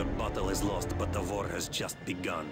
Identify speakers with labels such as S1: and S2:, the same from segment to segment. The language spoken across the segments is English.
S1: The battle is lost, but the war has just begun.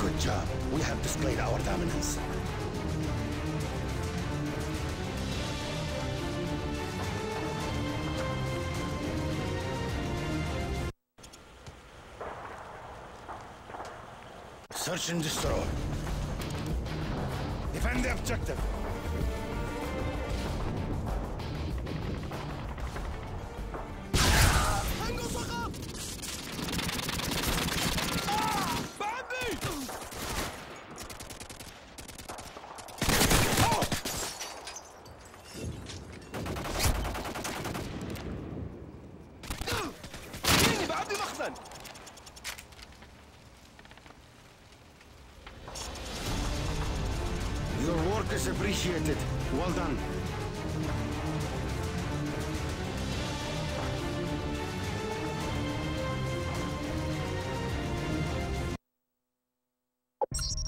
S2: Good job. We have displayed our dominance. Search and destroy. Defend the objective.
S3: Listen!
S2: Your work is appreciated. Well done. you